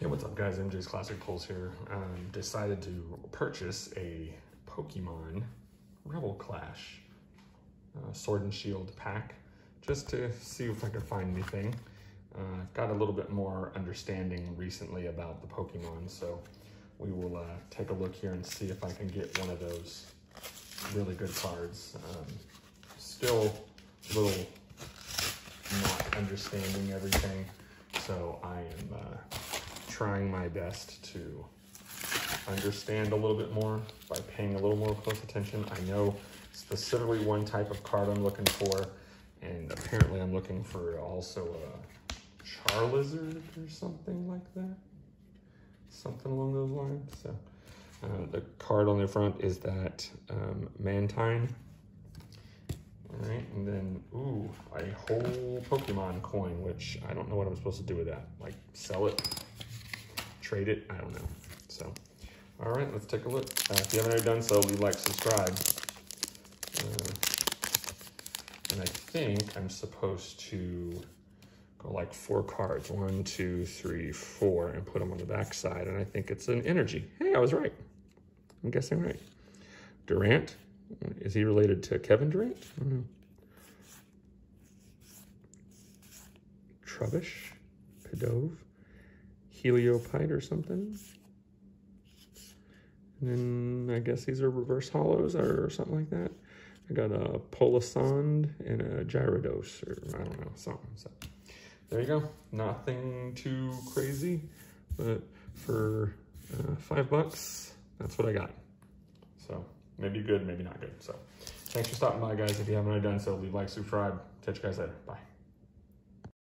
Hey, what's up guys? MJ's Classic Pulls here. Um, decided to purchase a Pokemon Rebel Clash uh, Sword and Shield pack just to see if I could find anything. Uh, got a little bit more understanding recently about the Pokemon, so we will uh, take a look here and see if I can get one of those really good cards. Um, still a little not understanding everything, trying my best to understand a little bit more by paying a little more close attention. I know specifically one type of card I'm looking for, and apparently I'm looking for also a Charizard or something like that. Something along those lines. So uh, the card on the front is that um, Mantine. All right, and then, ooh, a whole Pokemon coin, which I don't know what I'm supposed to do with that. Like, sell it, trade it, I don't know. So, all right, let's take a look. Uh, if you haven't already done so, leave like, subscribe. Uh, and I think I'm supposed to go like four cards, one, two, three, four, and put them on the back side. And I think it's an energy. Hey, I was right. I'm guessing right. Durant, is he related to Kevin Durant? I don't know. Trubbish, Pidove, Heliopide or something. And then I guess these are reverse hollows or something like that. I got a Palossand and a Gyarados, or I don't know, something. So there you go. Nothing too crazy, but for uh, five bucks, that's what I got. So maybe good, maybe not good. So thanks for stopping by, guys. If you haven't already done so, leave like, subscribe. Catch you guys later. Bye.